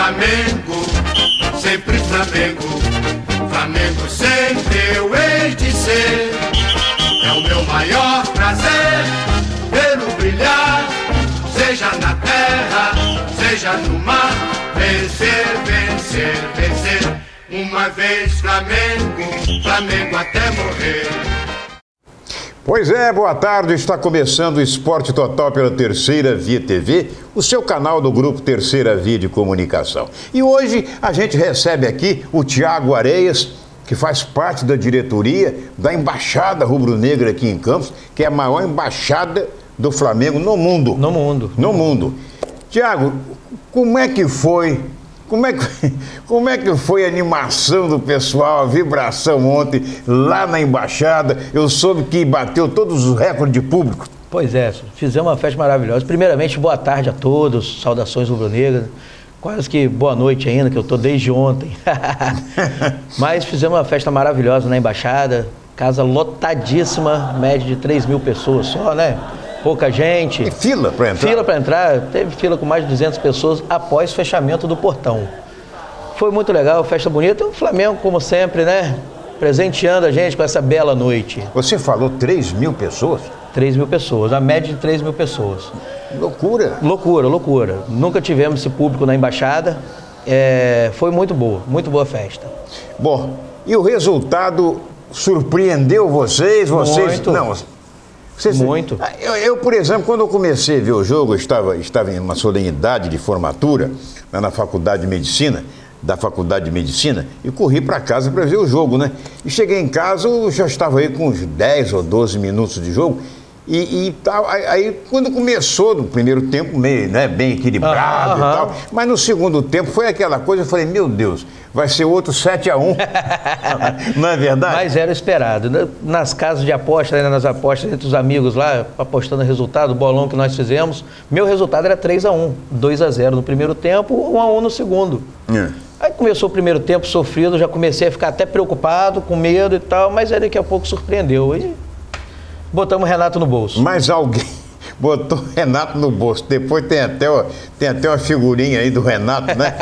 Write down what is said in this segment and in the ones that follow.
Flamengo, sempre Flamengo. Flamengo sempre eu hei de ser. É o meu maior prazer vê-lo brilhar, seja na terra, seja no mar. Vencer, vencer, vencer. Uma vez Flamengo, Flamengo até morrer. Pois é, boa tarde. Está começando o Esporte Total pela Terceira Via TV, o seu canal do grupo Terceira Via de Comunicação. E hoje a gente recebe aqui o Tiago Areias, que faz parte da diretoria da Embaixada Rubro-Negra aqui em Campos, que é a maior embaixada do Flamengo no mundo. No mundo. No mundo. Tiago, como é que foi como é, que, como é que foi a animação do pessoal, a vibração ontem lá na embaixada? Eu soube que bateu todos os recordes de público. Pois é, fizemos uma festa maravilhosa. Primeiramente, boa tarde a todos, saudações rubro-negras. Quase que boa noite ainda, que eu estou desde ontem. Mas fizemos uma festa maravilhosa na embaixada, casa lotadíssima, média de 3 mil pessoas só, né? Pouca gente. E fila para entrar? Fila para entrar, teve fila com mais de 200 pessoas após fechamento do portão. Foi muito legal, festa bonita. O Flamengo, como sempre, né? Presenteando a gente com essa bela noite. Você falou 3 mil pessoas? 3 mil pessoas, a média de 3 mil pessoas. Loucura. Loucura, loucura. Nunca tivemos esse público na embaixada. É, foi muito boa, muito boa festa. Bom, e o resultado surpreendeu vocês? Vocês Muito. não. Vocês, Muito. Eu, eu, por exemplo, quando eu comecei a ver o jogo, eu estava, estava em uma solenidade de formatura lá na Faculdade de Medicina, da Faculdade de Medicina, e corri para casa para ver o jogo, né? E cheguei em casa, eu já estava aí com uns 10 ou 12 minutos de jogo. E, e tal, aí, aí, quando começou no primeiro tempo, meio, né, bem equilibrado Aham, e tal, mas no segundo tempo foi aquela coisa, eu falei, meu Deus, vai ser outro 7 a 1 Não é verdade? Mas era esperado. né? Nas casas de aposta, né, nas apostas entre os amigos lá, apostando o resultado, o bolão que nós fizemos, meu resultado era 3 a 1 2 a 0 no primeiro tempo, 1 a 1 no segundo. É. Aí começou o primeiro tempo sofrido, já comecei a ficar até preocupado, com medo e tal, mas aí daqui a pouco surpreendeu. E botamos o Renato no bolso. Mas alguém botou o Renato no bolso. Depois tem até, tem até uma figurinha aí do Renato, né?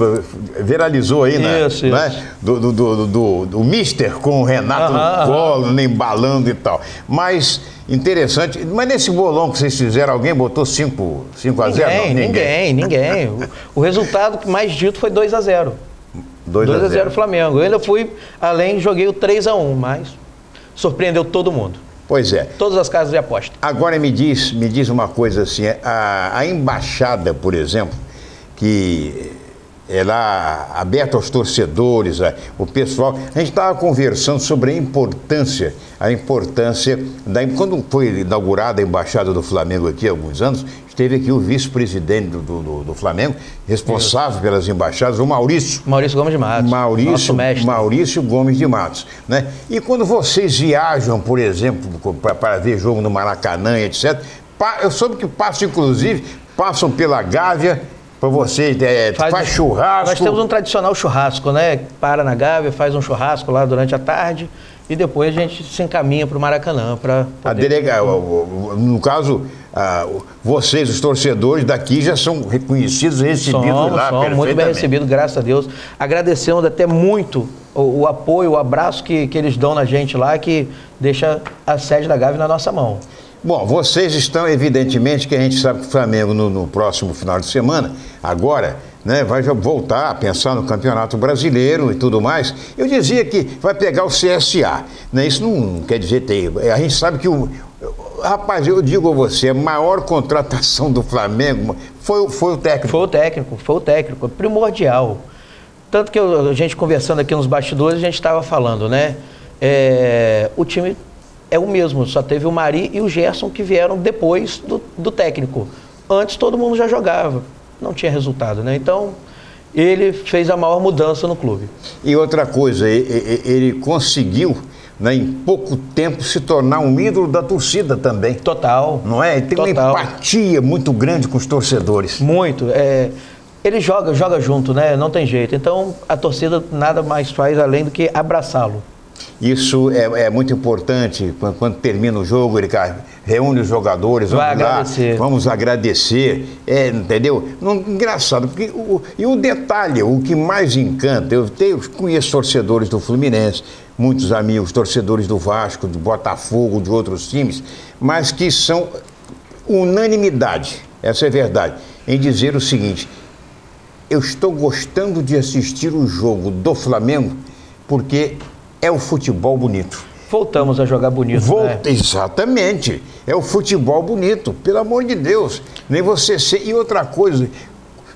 Viralizou aí, né? Isso, né? isso. Do, do, do, do- do Mister com o Renato Aham, no colo, né, embalando e tal. Mas interessante. Mas nesse bolão que vocês fizeram, alguém botou 5 5 a 0? Ninguém, ninguém, ninguém. O, o resultado que mais dito foi 2 a 0 2 2 a a 0 0 Flamengo. Eu ainda fui além, joguei o 3 a 1 mas surpreendeu todo mundo. Pois é. Todas as casas de aposta. Agora me diz, me diz uma coisa assim, a, a embaixada, por exemplo, que é lá aberta aos torcedores, a- o pessoal, a gente estava conversando sobre a importância, a importância da quando foi inaugurada a embaixada do Flamengo aqui há alguns anos, esteve aqui o vice-presidente do, do- do- Flamengo, responsável pelas embaixadas, o Maurício. Maurício Gomes de Matos. Maurício, nosso mestre. Maurício Gomes de Matos. Né? E quando vocês viajam, por exemplo, para- ver jogo no Maracanã, etc., eu soube que passam, inclusive, passam pela Gávea para vocês, é, faz, churrasco. Nós temos um tradicional churrasco, né? Para na Gávea, faz um churrasco lá durante a tarde e depois a gente se encaminha para o Maracanã para A delega, no caso, ah, vocês, os torcedores daqui, já são reconhecidos e recebidos Somos, lá. somos muito bem recebidos, graças a Deus. Agradecemos até muito o, o apoio, o abraço que, que eles dão na gente lá, que deixa a sede da Gávea na nossa mão. Bom, vocês estão, evidentemente, que a gente sabe que o Flamengo no, no próximo final de semana, agora, né, vai voltar a pensar no Campeonato Brasileiro e tudo mais. Eu dizia que vai pegar o CSA. Né? Isso não quer dizer ter. A gente sabe que o. Rapaz, eu digo a você, a maior contratação do Flamengo foi, foi o técnico. Foi o técnico, foi o técnico, primordial. Tanto que eu- a gente conversando aqui nos bastidores, a gente estava falando, né? É, o time é o mesmo, só teve o Mari e o Gerson que vieram depois do, do técnico. Antes todo mundo já jogava, não tinha resultado, né? Então ele fez a maior mudança no clube. E outra coisa, ele conseguiu, né, em pouco tempo, se tornar um ídolo da torcida também. Total. Não é? Ele tem Total. uma empatia muito grande com os torcedores. Muito. É, ele joga, joga junto, né? Não tem jeito. Então a torcida nada mais faz além do que abraçá-lo. Isso é, é muito importante. Quando, quando termina o jogo, ele reúne os jogadores, vamos Vai lá, agradecer. vamos agradecer. É, entendeu? Não, engraçado, porque o, e o detalhe, o que mais encanta, eu tenho, conheço torcedores do Fluminense, muitos amigos, torcedores do Vasco, do Botafogo, de outros times, mas que são unanimidade, essa é verdade, em dizer o seguinte: eu estou gostando de assistir o jogo do Flamengo porque é o futebol bonito. Voltamos a jogar bonito, né? Volta, Exatamente. É o futebol bonito, pelo amor de Deus. Nem você ser. E outra coisa,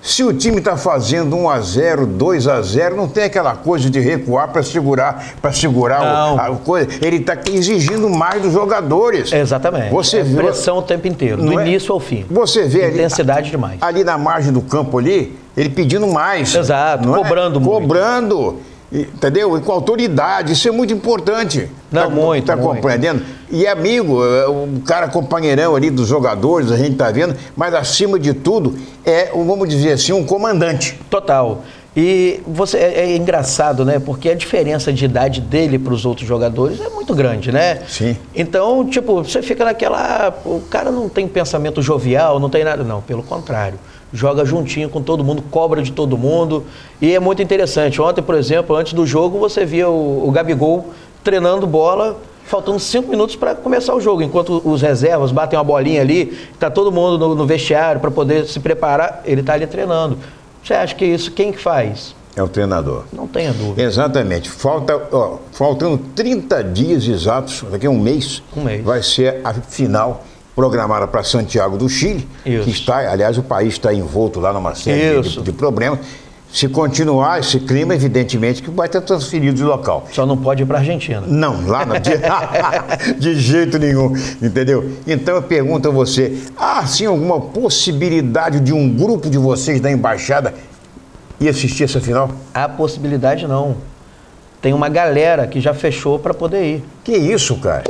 se o time está fazendo 1 a 0 2 a 0 não tem aquela coisa de recuar para segurar, para segurar o- a coisa. Ele está exigindo mais dos jogadores. Exatamente. Você é vê- pressão o tempo inteiro, do é? início ao fim. Você vê ali, Intensidade demais. ali na margem do campo ali, ele pedindo mais. Exato, é? cobrando muito. Cobrando. Entendeu? E com autoridade, isso é muito importante. Não, Tá- muito, Tá muito. compreendendo? E amigo, é, o cara companheirão ali dos jogadores, a gente tá vendo, mas acima de tudo, é, vamos dizer assim, um comandante. Total. E você é, é engraçado, né? Porque a diferença de idade dele para os outros jogadores é muito grande, né? Sim. Então, tipo, você fica naquela. ah, o cara não tem pensamento jovial, não tem nada. Não, pelo contrário. Joga juntinho com todo mundo, cobra de todo mundo. E é muito interessante. Ontem, por exemplo, antes do jogo, você via o, o Gabigol treinando bola, faltando cinco minutos para começar o jogo. Enquanto os reservas batem uma bolinha ali, está todo mundo no, no vestiário para poder se preparar, ele está ali treinando. Você acha que isso quem que faz? É o treinador. Não tenha dúvida. Exatamente. Falta, ó, faltando 30 dias exatos, daqui a um mês, Um mês. vai ser a final programada para Santiago do Chile, Isso. que está, aliás, o país está envolto lá numa série de, de problemas. Se continuar esse clima, evidentemente que vai ter transferido de local. Só não pode ir para Argentina. Não, lá não. De, de jeito nenhum, entendeu? Então eu pergunto a você: há sim alguma possibilidade de um grupo de vocês da embaixada ir assistir essa final? Há possibilidade não. Tem uma galera que já fechou para poder ir. Que isso, cara?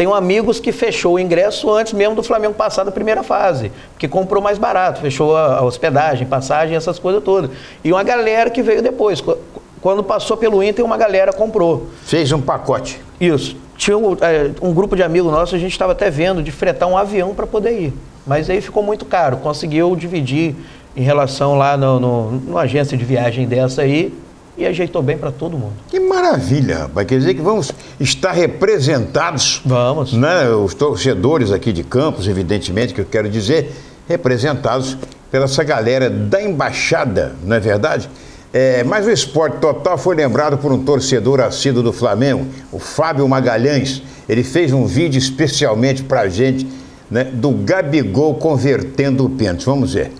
Tenho amigos que fechou o ingresso antes mesmo do Flamengo passar da primeira fase, porque comprou mais barato, fechou a, hospedagem, passagem, essas coisas todas. E uma galera que veio depois. Qu- Quando passou pelo Inter, uma galera comprou. Fez um pacote. Isso. Tinha um, é, um grupo de amigos nossos, a gente estava até vendo de fretar um avião para poder ir. Mas aí ficou muito caro. Conseguiu dividir em relação lá no, no, numa agência de viagem dessa aí e ajeitou bem para todo mundo. Que maravilha, rapaz. Quer dizer que vamos estar representados. Vamos. Né? Os torcedores aqui de Campos, evidentemente, que eu quero dizer, representados pela essa galera da embaixada, não é verdade? É, mas o esporte total foi lembrado por um torcedor assíduo do Flamengo, o Fábio Magalhães. Ele fez um vídeo especialmente pra gente, né, do Gabigol convertendo o pênalti. Vamos ver.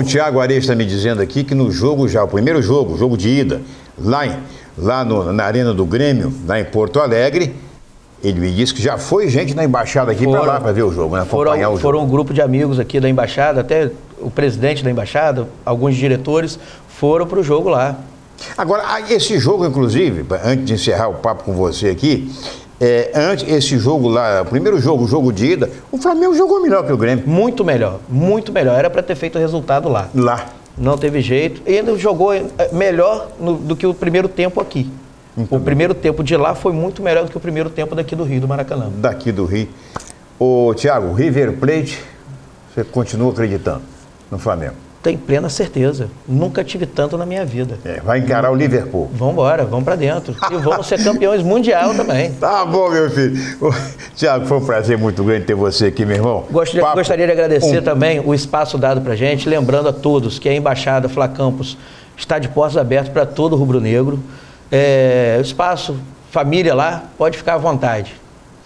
O Thiago Areia está me dizendo aqui que no jogo já, o primeiro jogo, o jogo de ida, lá, em, lá no- na Arena do Grêmio, lá em Porto Alegre, ele me disse que já foi gente na embaixada aqui para lá para ver o jogo, né? Foram, o jogo. foram um grupo de amigos aqui da embaixada, até o presidente da embaixada, alguns diretores foram para o jogo lá. Agora, esse jogo, inclusive, antes de encerrar o papo com você aqui, é, antes esse jogo lá, o primeiro jogo, o jogo de ida, o Flamengo jogou melhor que o Grêmio. Muito melhor, muito melhor. Era para ter feito o resultado lá. Lá. Não teve jeito. E ainda jogou eh, melhor no- do que o primeiro tempo aqui. o primeiro tempo de lá foi muito melhor do que o primeiro tempo daqui do Rio, do Maracanã. daqui do Rio. Ô, Thiago, River Plate, você continua acreditando? no Flamengo. Tenho plena certeza. Nunca tive tanto na minha vida. É, vai encarar o Liverpool. Vamos embora, vamos para dentro. E vamos ser campeões mundial também. Tá bom, meu filho. Tiago, foi um prazer muito grande ter você aqui, meu irmão. Gostaria, Papo, gostaria de agradecer um... também o espaço dado para gente, lembrando a todos que a Embaixada Fla Campos está de portas abertas para todo o rubro-negro. É, o espaço, família lá, pode ficar à vontade.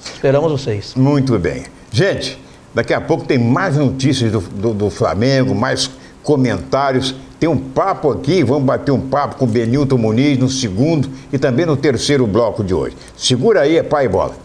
Esperamos vocês. Muito bem. Gente, daqui a pouco tem mais notícias do, do, do Flamengo, mais comentários. Tem um papo aqui, vamos bater um papo com Benilton Muniz no segundo e também no terceiro bloco de hoje. Segura aí, é pai e bola.